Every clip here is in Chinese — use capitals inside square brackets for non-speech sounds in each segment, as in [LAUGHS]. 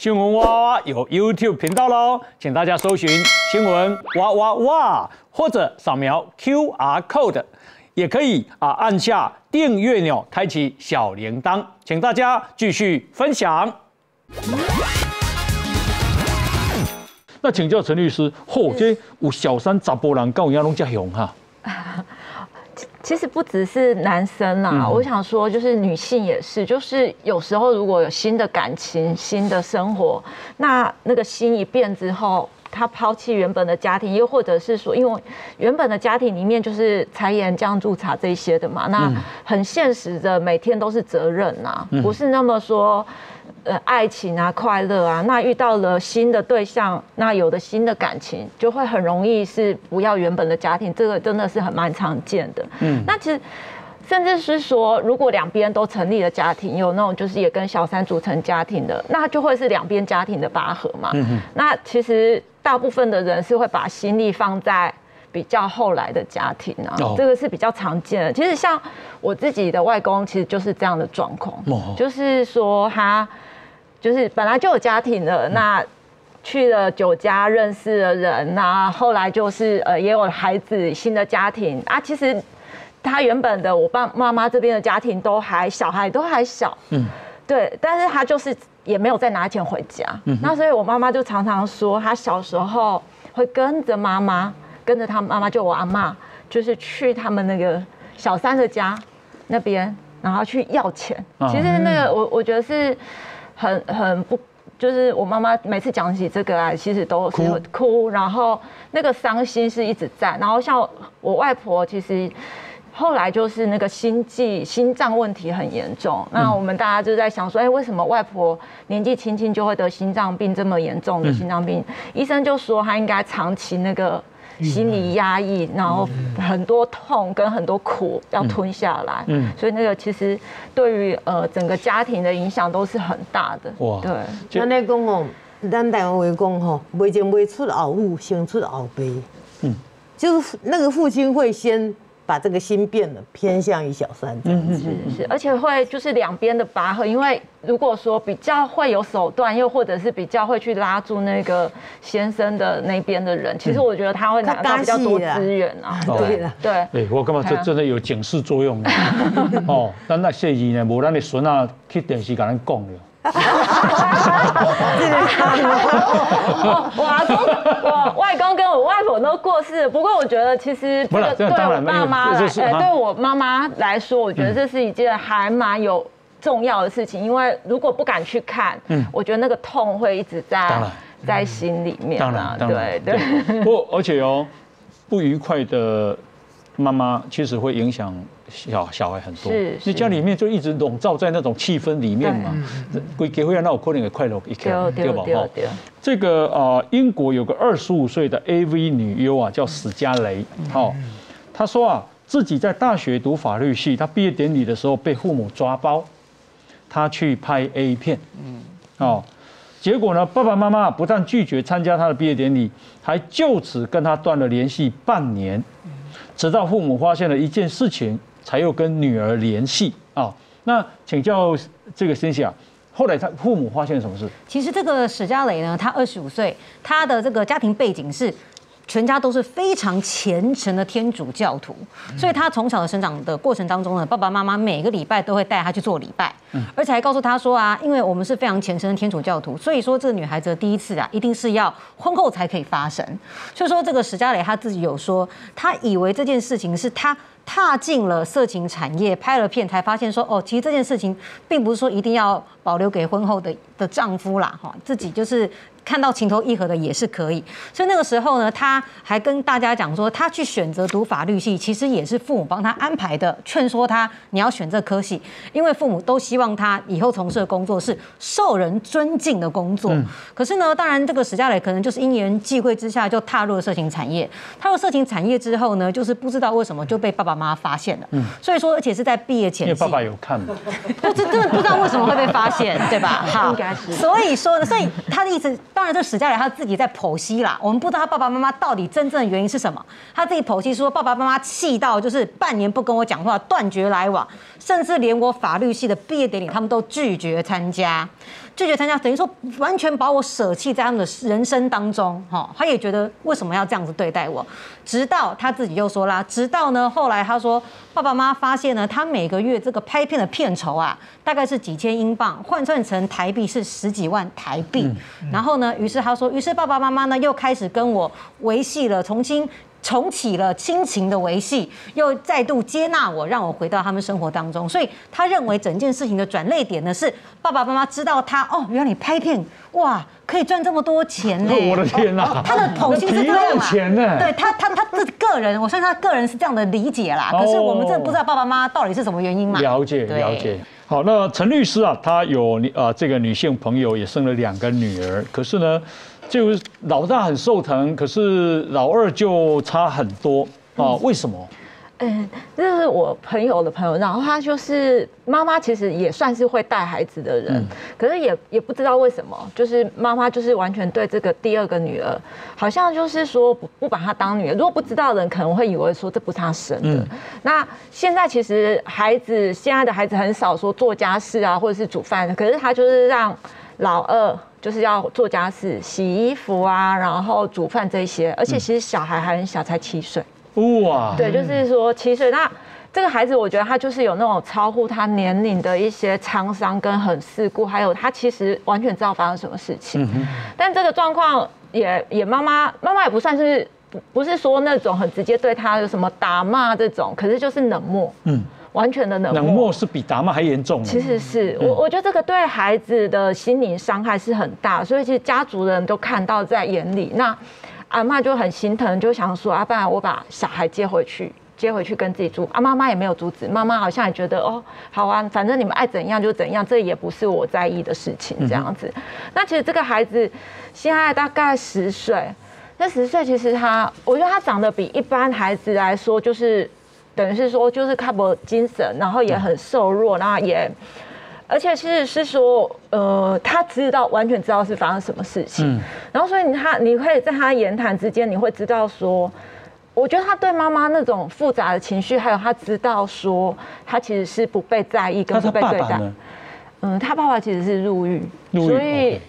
新闻哇哇有 YouTube 频道喽，请大家搜寻新闻哇哇哇，或者扫描 QR code，也可以啊按下订阅钮，开启小铃铛，请大家继续分享。那请教陈律师，嚯，这有小三查甫人跟有样拢这凶哈？其实不只是男生啦，我想说，就是女性也是，就是有时候如果有新的感情、新的生活，那那个心一变之后，他抛弃原本的家庭，又或者是说，因为原本的家庭里面就是柴盐酱醋茶这些的嘛，那很现实的，每天都是责任呐，不是那么说。呃，爱情啊，快乐啊，那遇到了新的对象，那有的新的感情，就会很容易是不要原本的家庭，这个真的是很蛮常见的。嗯，那其实甚至是说，如果两边都成立了家庭，有那种就是也跟小三组成家庭的，那就会是两边家庭的拔河嘛。嗯那其实大部分的人是会把心力放在比较后来的家庭啊，这个是比较常见的。其实像我自己的外公，其实就是这样的状况，就是说他。就是本来就有家庭了，那去了酒家认识了人，那后来就是呃也有孩子新的家庭啊。其实他原本的我爸妈妈这边的家庭都还小孩都还小，嗯，对，但是他就是也没有再拿钱回家。嗯那所以我妈妈就常常说，他小时候会跟着妈妈，跟着他妈妈就我阿妈，就是去他们那个小三的家那边，然后去要钱。其实那个我我觉得是。很很不，就是我妈妈每次讲起这个啊，其实都是哭，然后那个伤心是一直在。然后像我外婆，其实后来就是那个心悸、心脏问题很严重。那我们大家就在想说，哎，为什么外婆年纪轻轻就会得心脏病这么严重的心脏病？医生就说她应该长期那个。心理压抑，然后很多痛跟很多苦要吞下来，嗯，所以那个其实对于呃整个家庭的影响都是很大的。哇，对。咱来讲哦，咱台湾话讲吼，未前未出后母，先出后辈。嗯，就是那个父亲会先。把这个心变得，偏向于小三，嗯是是，而且会就是两边的拔河，因为如果说比较会有手段，又或者是比较会去拉住那个先生的那边的人，其实我觉得他会拿到比较多资源啊，[LAUGHS] 对的，对。哎，我感觉这真的有警示作用 [LAUGHS] 哦。但那谢姨呢，无咱的孙啊去电视跟咱讲了。我阿公、我外公跟我外婆都过世，不过我觉得其实对我爸妈来，对我妈妈来说，我觉得这是一件还蛮有重要的事情，因为如果不敢去看，嗯，我觉得那个痛会一直在在心里面。当然，对对。不，而且哦，不愉快的妈妈其实会影响。小小孩很多，你家里面就一直笼罩在那种气氛里面嘛。归结婚那我可能也快乐一点，对吧？哈，这个啊，英国有个二十五岁的 AV 女优啊，叫史嘉蕾。好，她说啊，自己在大学读法律系，她毕业典礼的时候被父母抓包，她去拍 A 片。嗯，哦，结果呢，爸爸妈妈不但拒绝参加她的毕业典礼，还就此跟她断了联系半年，直到父母发现了一件事情。才又跟女儿联系啊？那请教这个先生啊，后来他父母发现什么事？其实这个史嘉蕾呢，他二十五岁，他的这个家庭背景是。全家都是非常虔诚的天主教徒，所以他从小的成长的过程当中呢，爸爸妈妈每个礼拜都会带他去做礼拜，而且还告诉他说啊，因为我们是非常虔诚的天主教徒，所以说这个女孩子的第一次啊，一定是要婚后才可以发生。所以说这个史嘉蕾他自己有说，他以为这件事情是他踏进了色情产业拍了片，才发现说哦，其实这件事情并不是说一定要保留给婚后的的丈夫啦，哈，自己就是。看到情投意合的也是可以，所以那个时候呢，他还跟大家讲说，他去选择读法律系，其实也是父母帮他安排的，劝说他你要选这科系，因为父母都希望他以后从事的工作是受人尊敬的工作。可是呢，当然这个史嘉蕾可能就是因缘际会之下就踏入了色情产业。踏入色情产业之后呢，就是不知道为什么就被爸爸妈妈发现了。嗯，所以说而且是在毕业前，因为爸爸有看嘛，不知真的不知道为什么会被发现，对吧？好，[LAUGHS] 应该是。所以说，所以他的意思。当然，这史嘉蕾他自己在剖析啦。我们不知道他爸爸妈妈到底真正的原因是什么。他自己剖析说，爸爸妈妈气到就是半年不跟我讲话，断绝来往，甚至连我法律系的毕业典礼他们都拒绝参加。拒绝参加，等于说完全把我舍弃在他们的人生当中，哈，他也觉得为什么要这样子对待我？直到他自己又说啦，直到呢后来他说，爸爸妈妈发现呢，他每个月这个拍片的片酬啊，大概是几千英镑，换算成台币是十几万台币。然后呢，于是他说，于是爸爸妈妈呢又开始跟我维系了，重新。重启了亲情的维系，又再度接纳我，让我回到他们生活当中。所以他认为整件事情的转泪点呢，是爸爸妈妈知道他哦，原来你拍片哇，可以赚这么多钱呢！我的天哪，他的统心是这样嘛？钱呢？对他，他他自个人，我相信他个人是这样的理解啦。可是我们真的不知道爸爸妈妈到底是什么原因嘛？了解了解。好，那陈律师啊，他有呃这个女性朋友也生了两个女儿，可是呢。就是老大很受疼，可是老二就差很多啊？为什么？嗯，这是我朋友的朋友，然后他就是妈妈，其实也算是会带孩子的人，可是也也不知道为什么，就是妈妈就是完全对这个第二个女儿，好像就是说不不把她当女儿。如果不知道的人可能会以为说这不是她生的。那现在其实孩子现在的孩子很少说做家事啊，或者是煮饭，可是他就是让老二。就是要做家事、洗衣服啊，然后煮饭这些，而且其实小孩还很小，才七岁。哇！对，就是说七岁，那这个孩子，我觉得他就是有那种超乎他年龄的一些沧桑跟很世故，还有他其实完全知道发生什么事情。但这个状况也也妈妈妈妈也不算是不不是说那种很直接对他有什么打骂这种，可是就是冷漠。嗯。完全的冷漠冷漠是比打骂还严重。其实是我，我觉得这个对孩子的心灵伤害是很大，所以其实家族人都看到在眼里。那阿妈就很心疼，就想说：啊，不然我把小孩接回去，接回去跟自己住。啊，妈妈也没有阻止，妈妈好像也觉得哦，好啊，反正你们爱怎样就怎样，这也不是我在意的事情，这样子。那其实这个孩子现在大概十岁，那十岁其实他，我觉得他长得比一般孩子来说就是。等于是说，就是看不精神，然后也很瘦弱，然后也，而且其实是说，呃，他知道完全知道是发生什么事情，然后所以他你会在他言谈之间，你会知道说，我觉得他对妈妈那种复杂的情绪，还有他知道说，他其实是不被在意跟不被对待。嗯，他爸爸其实是入狱，所以。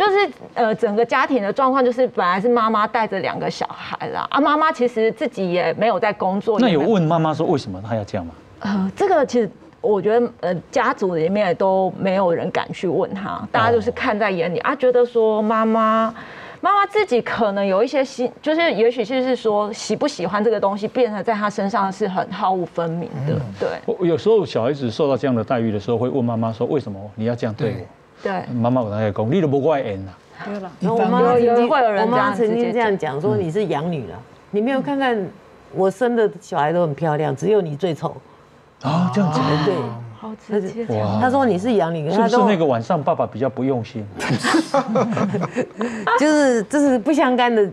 就是呃，整个家庭的状况就是本来是妈妈带着两个小孩啦，啊，妈妈其实自己也没有在工作。那有问妈妈说为什么她要这样吗？呃，这个其实我觉得呃，家族里面都没有人敢去问他，大家就是看在眼里啊，觉得说妈妈妈妈自己可能有一些心，就是也许就是说喜不喜欢这个东西，变成在他身上是很好恶分明的。对，我有时候小孩子受到这样的待遇的时候，会问妈妈说为什么你要这样对我？对，妈妈我那个讲，你都不怪人啦。对了，我妈有会有人我妈曾经这样讲说你是养女了，你没有看看我生的小孩都很漂亮，只有你最丑。啊，这样子对，好直接。他说你是养女，是不是那个晚上爸爸比较不用心？[LAUGHS] 就是这是不相干的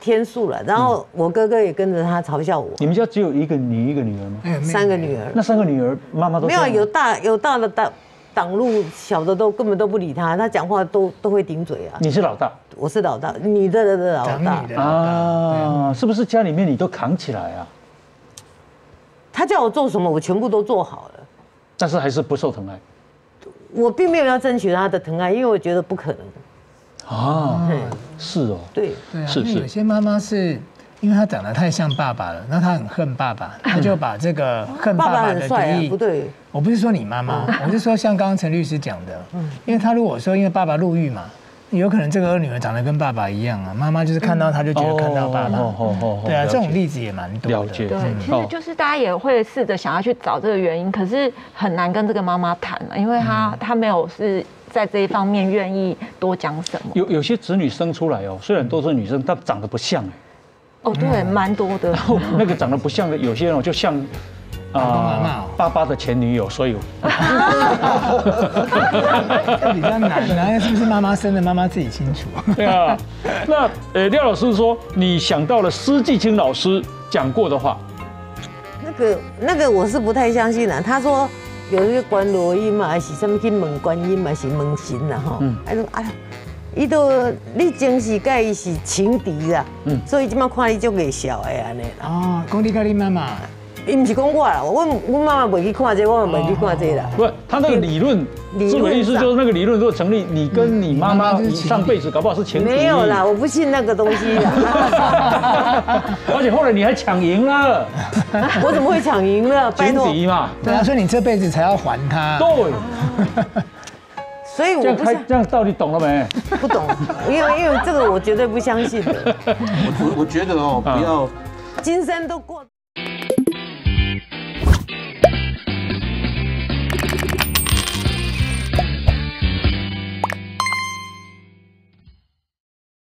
天数了。然后我哥哥也跟着他嘲笑我。你们家只有一个你一个女儿吗？三个女儿。那三个女儿妈妈都没有有大有大的大。挡路小的都根本都不理他，他讲话都都会顶嘴啊。你是老大，我是老大，你的的老大啊，是不是家里面你都扛起来啊？他叫我做什么，我全部都做好了，但是还是不受疼爱。我并没有要争取他的疼爱，因为我觉得不可能。啊，是哦，对对啊，是是。有些妈妈是。因为他长得太像爸爸了，那他很恨爸爸，[LAUGHS] 他就把这个 [LAUGHS] 恨爸爸的敌意。不对，我不是说你妈妈，[LAUGHS] 我是说像刚刚陈律师讲的，因为他如果说因为爸爸入狱嘛，有可能这个二女儿长得跟爸爸一样啊，妈妈就是看到他就觉得看到爸爸。对啊，这种例子也蛮多的。对，其实就是大家也会试着想要去找这个原因，可是很难跟这个妈妈谈了，因为她她没有是在这一方面愿意多讲什么。有有些子女生出来哦，虽然都是女生，但长得不像哎。哦，对，蛮多的。然后那个长得不像的，有些人就像啊爸爸的前女友，所以这 [LAUGHS] 比较难。那是不是妈妈生的？妈妈自己清楚。对啊。那呃，廖老师说，你想到了施继清老师讲过的话。那个那个我是不太相信的。他说有一个观落音嘛，还是什么去问观音嘛，是问神呐哈。嗯。哎哎。伊都你真是甲伊是情敌啦，嗯，所以即马看你就给笑的安尼。哦，讲你甲你妈妈，伊不是讲我啦，我我妈妈袂去看这，我也未去看这啦。不是，他那个理论，志伟意思就是那个理论如果成立，你跟你妈妈上辈子搞不好是情敌。没有啦，我不信那个东西啦。[LAUGHS] 而且后来你还抢赢了，[LAUGHS] 我怎么会抢赢了？情敌嘛。对啊，所以你这辈子才要还他。对。[LAUGHS] 所以我这样这样到底懂了没？不懂，因为因为这个我绝对不相信的。[LAUGHS] 我我觉得哦，不要，今生都过。